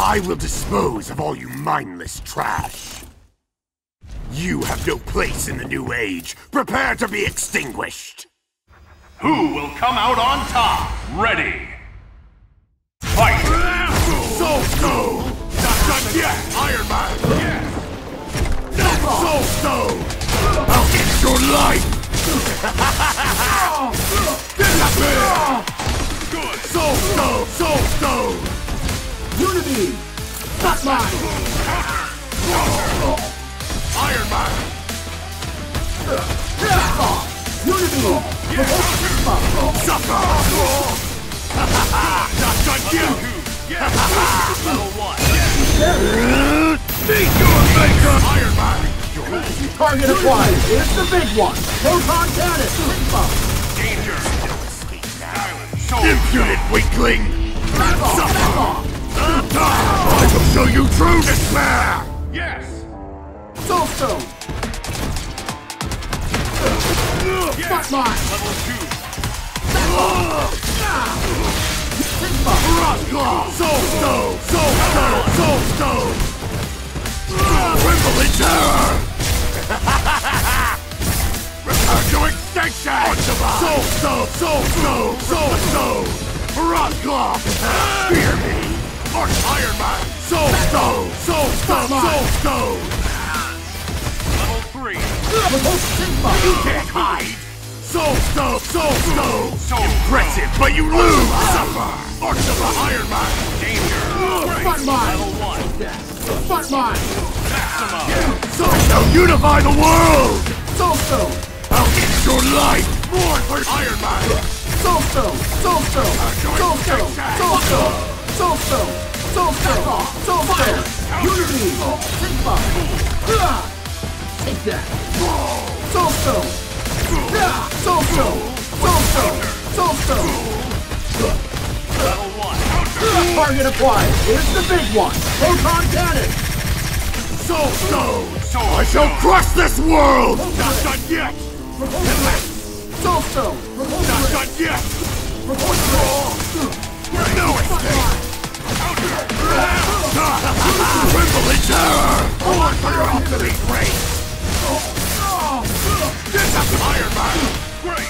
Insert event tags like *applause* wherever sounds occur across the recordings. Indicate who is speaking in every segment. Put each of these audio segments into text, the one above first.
Speaker 1: I will dispose of all you mindless trash. You have no place in the new age. Prepare to be extinguished.
Speaker 2: Who will come out on top? Ready. Fight!
Speaker 1: Soul Stone! Not done yet, Iron Man! Yes! Soul Stone! I'll end your life! *laughs* Disappear!
Speaker 3: Mine!
Speaker 1: Iron Man!
Speaker 3: Unity!
Speaker 1: Suffer! Not yet!
Speaker 2: Level one.
Speaker 1: Maker! Iron Man!
Speaker 3: Target acquired! It's the big one! Proton cannon!
Speaker 2: Danger.
Speaker 1: Impudent weakling!
Speaker 3: Back off! Back off!
Speaker 1: I will show you true despair!
Speaker 2: Yes.
Speaker 3: Soulstone! Not mine!
Speaker 2: Level two.
Speaker 3: Sigma!
Speaker 1: Rockclaw! Soul Stone! Soul Stone! Soul Stone! Tremble in terror! Return to extinction! Soul Stone! Soul Stone! Soul Stone! Rockclaw! Fear me! Arch Iron Man! Soul Stone! Soul Stone! Soul Stone!
Speaker 2: Level three.
Speaker 3: Sigma!
Speaker 1: You can't hide! Soul Stone! Soul Stone!
Speaker 2: Soul.
Speaker 1: Impressive, but you lose! Suffer! Arch of the Iron Man!
Speaker 2: Danger.
Speaker 3: Not mine! Not mine!
Speaker 2: Maximum.
Speaker 1: So shall unify the world!
Speaker 3: Soulstone!
Speaker 1: I'll end your life! More for Iron Man!
Speaker 3: Soulstone! Soulstone! Soulstone! Soulstone! Soulstone! Soulstone! Soulstone! Unity! Sigma! Take that! Soulstone! Soulstone! Soulstone! Soulstone! Target acquired! Here's the big one! Proton cannon!
Speaker 1: Soul Stone!
Speaker 2: Soul.
Speaker 1: I shall crush this world! Not done yet!
Speaker 3: Soulstone!
Speaker 1: Not done yet! victory, great! This is Iron Man.
Speaker 2: Great!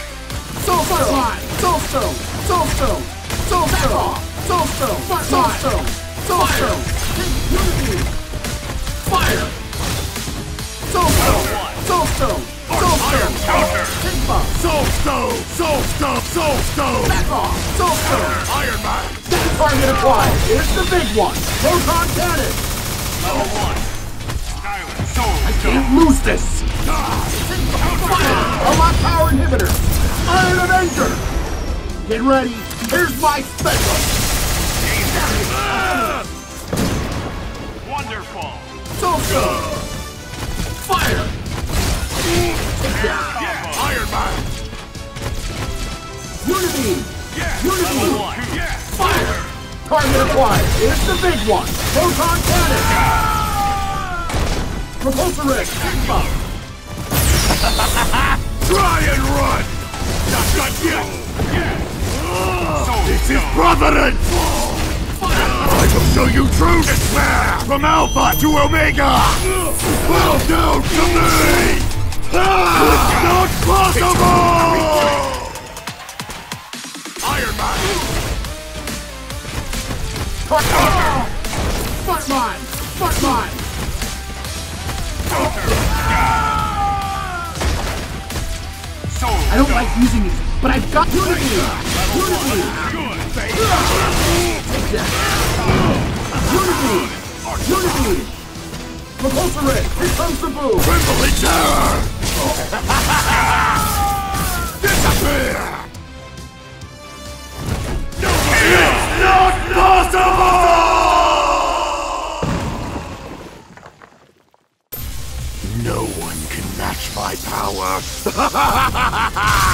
Speaker 3: Soulstone! Soulstone! Soulstone! Soulstone! Soulstone! Soulstone! Soulstone! Fire! Soulstone! Soulstone! Soulstone!
Speaker 2: Counter!
Speaker 1: Soulstone! Soulstone! Soulstone!
Speaker 3: Back off! Soulstone!
Speaker 1: Iron Man!
Speaker 3: Target acquired! Here's the big one! Proton Cannon!
Speaker 2: Level 1!
Speaker 3: Can't lose this! Fire! Unlock power inhibitor! Iron Avenger! Get ready! Here's my special!
Speaker 2: Wonderful.
Speaker 3: Soulstone! Fire! Take that!
Speaker 2: Yeah.
Speaker 1: Iron Man!
Speaker 3: Unity!
Speaker 2: Yeah.
Speaker 3: Unity!
Speaker 2: One.
Speaker 3: Fire! Target acquired! Here's the big one! Proton cannon! X!
Speaker 1: Try and run! Not yet! This is Providence! I will show you true despair! From Alpha to Omega! Bow down to me! It's not possible! Iron Man!
Speaker 3: Line! Front line!
Speaker 2: Soul.
Speaker 3: I don't like using these, but I've got Unity! Unity! Take that! Unity! Unity! Propulsor X! Here comes the boom!
Speaker 1: Terror! Disappear! one can match my power. *laughs*